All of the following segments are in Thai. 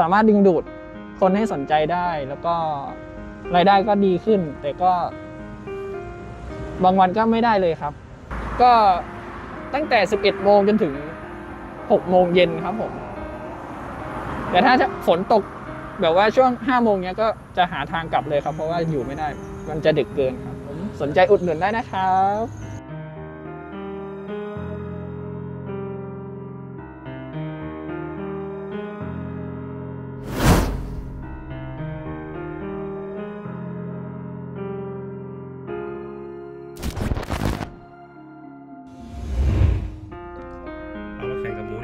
สามารถดึงดูดคนให้สนใจได้แล้วก็รายได้ก็ดีขึ้น แต่ก็ บางวันก็ไม่ได้เลยครับ ก็ตั้งแต่ 11 โมงจนถึง 6 โมงเย็นครับผม แต่ถ้าฝนตกแบบว่าช่วง 5 โมงเนี้ยก็จะหาทางกลับเลยครับ เพราะว่าอยู่ไม่ได้ มันจะดึกเกินครับผมสนใจอุดหนุนได้นะครับ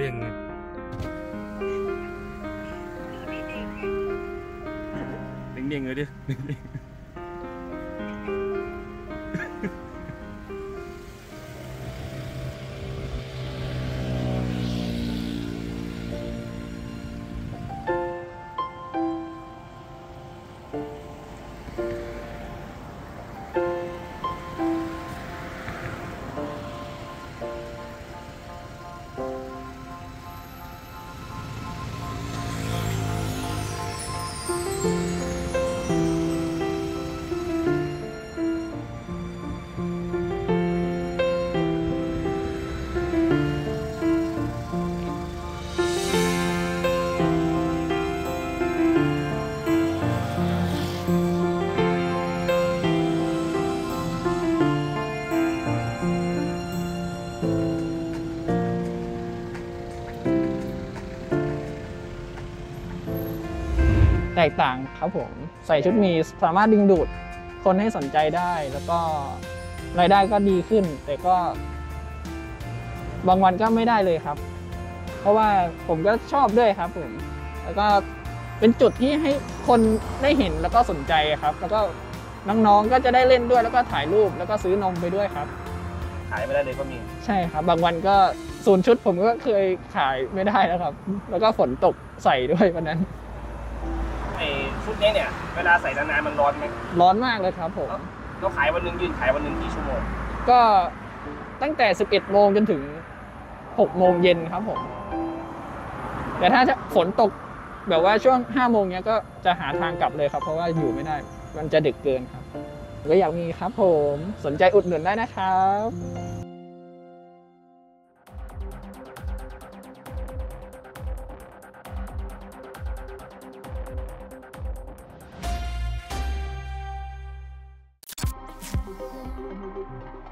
มาแข่ง แตกต่างครับผม ใส่ชุดหมีสามารถดึงดูดคนให้สนใจได้แล้วก็รายได้ก็ดีขึ้น แต่ก็ บางวันก็ไม่ได้เลยครับ เพราะว่าผมก็ชอบด้วยครับผมแล้วก็เป็นจุดที่ให้คนได้เห็นแล้วก็สนใจครับ แล้วก็น้องๆก็จะได้เล่นด้วยแล้วก็ถ่ายรูปแล้วก็ซื้อนมไปด้วยครับ ขายไม่ได้เลยก็มีใช่ครับ บางวันก็ศูนย์ชุดผมก็เคยขายไม่ได้แล้วครับ แล้วก็ฝนตกใส่ด้วยวันนั้นไอ้ ชุดนี้เนี่ยเวลาใส่นานๆมันร้อนไหมร้อนมากเลยครับผมเราขายวันหนึงยืนขายวันหนึงกี่ชั่วโมง ก็ตั้งแต่ 11 โมงจนถึง 6 โมงเย็นครับผม แต่ถ้าฝนตกแบบว่าช่วง 5 โมงเนี้ยก็จะหาทางกลับเลยครับ เพราะว่าอยู่ไม่ได้ มันจะดึกเกินครับ ก็อยากมีครับผม สนใจอุดหนุนได้นะครับ すごい!